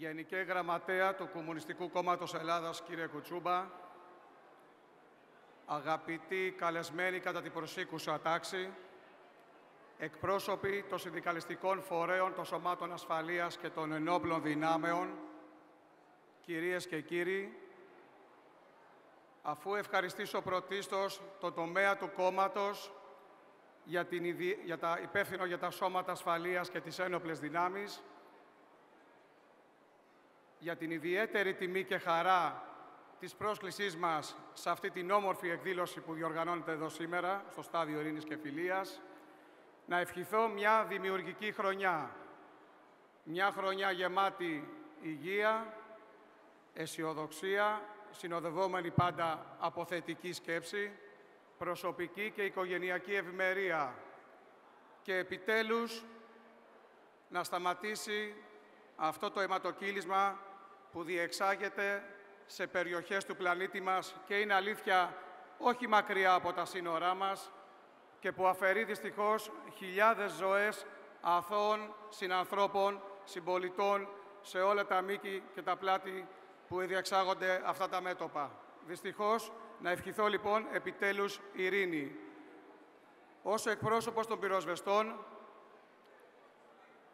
Γενική Γραμματέα του Κομμουνιστικού Κόμματος Ελλάδας, κύριε Κουτσούμπα, αγαπητοί καλεσμένοι κατά την προσήκουσα τάξη, εκπρόσωποι των συνδικαλιστικών φορέων των σωμάτων ασφαλείας και των ενόπλων δυνάμεων, κυρίες και κύριοι, αφού ευχαριστήσω πρωτίστως το τομέα του κόμματος για, την, για τα υπεύθυνο για τα σώματα ασφαλείας και τις ένοπλες δυνάμεις, για την ιδιαίτερη τιμή και χαρά της πρόσκλησής μας σε αυτή την όμορφη εκδήλωση που διοργανώνεται εδώ σήμερα, στο Στάδιο Ειρήνης και Φιλίας, να ευχηθώ μια δημιουργική χρονιά. Μια χρονιά γεμάτη υγεία, αισιοδοξία, συνοδευόμενη πάντα από θετική σκέψη, προσωπική και οικογενειακή ευημερία και επιτέλους να σταματήσει αυτό το αιματοκύλισμα που διεξάγεται σε περιοχές του πλανήτη μας και είναι αλήθεια όχι μακριά από τα σύνορά μας και που αφαιρεί δυστυχώς χιλιάδες ζωές αθώων συνανθρώπων, συμπολιτών σε όλα τα μήκη και τα πλάτη που διεξάγονται αυτά τα μέτωπα. Δυστυχώς, να ευχηθώ λοιπόν επιτέλους ειρήνη. Όσο εκπρόσωπος των πυροσβεστών,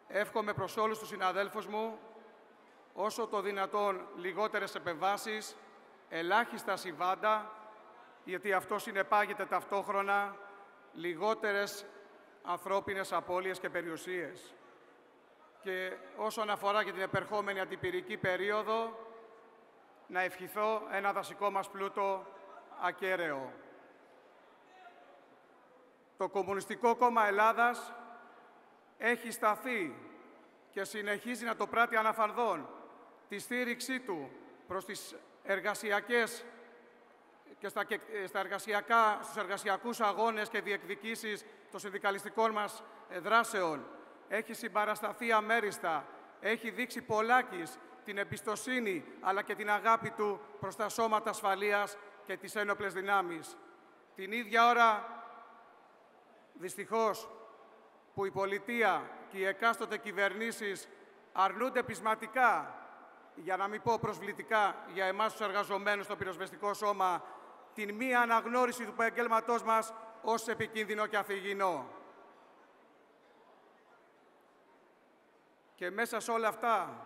εύχομαι προς όλους τους συναδέλφους μου όσο το δυνατόν λιγότερες επεμβάσεις, ελάχιστα συμβάντα, γιατί αυτό συνεπάγεται ταυτόχρονα λιγότερες ανθρώπινες απώλειες και περιουσίες. Και όσον αφορά και την επερχόμενη αντιπυρική περίοδο, να ευχηθώ ένα δασικό μας πλούτο ακέραιο. Το Κομμουνιστικό Κόμμα Ελλάδας έχει σταθεί και συνεχίζει να το πράττει αναφανδόν τη στήριξή του προς τις εργασιακές και στα, στα εργασιακά, στους εργασιακούς αγώνες και διεκδικήσεις των συνδικαλιστικών μας δράσεων. Έχει συμπαρασταθεί αμέριστα, έχει δείξει πολλάκις την εμπιστοσύνη αλλά και την αγάπη του προς τα σώματα ασφαλείας και τις ένοπλες δυνάμεις. Την ίδια ώρα, δυστυχώς, που η πολιτεία και οι εκάστοτε κυβερνήσεις αρνούνται πεισματικά για να μην πω προσβλητικά για εμάς τους εργαζομένους στο πυροσβεστικό σώμα, την μία αναγνώριση του επαγγέλματός μας ως επικίνδυνο και αφηγηνό. Και μέσα σε όλα αυτά,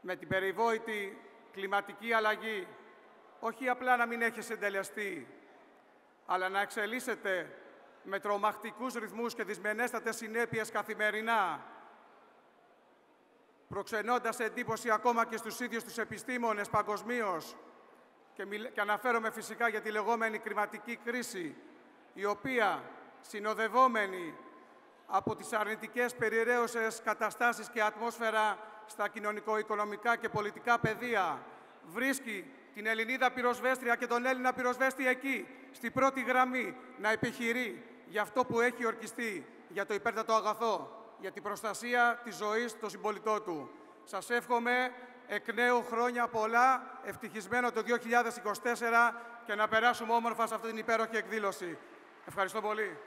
με την περιβόητη κλιματική αλλαγή, όχι απλά να μην έχει συντελεστεί, αλλά να εξελίσσεται με τρομακτικούς ρυθμούς και δυσμενέστατες συνέπειες καθημερινά, προξενώντας εντύπωση ακόμα και στους ίδιους τους επιστήμονες παγκοσμίως. Και, και αναφέρομαι φυσικά για τη λεγόμενη κλιματική κρίση, η οποία συνοδευόμενη από τις αρνητικές περιραίωσες καταστάσεις και ατμόσφαιρα στα κοινωνικο-οικονομικά και πολιτικά πεδία, βρίσκει την Ελληνίδα πυροσβέστρια και τον Έλληνα πυροσβέστη εκεί, στη πρώτη γραμμή, να επιχειρεί για αυτό που έχει ορκιστεί, για το υπέρτατο αγαθό, για την προστασία της ζωής των συμπολιτών του. Σας εύχομαι εκ νέου χρόνια πολλά, ευτυχισμένο το 2024 και να περάσουμε όμορφα σε αυτή την υπέροχη εκδήλωση. Ευχαριστώ πολύ.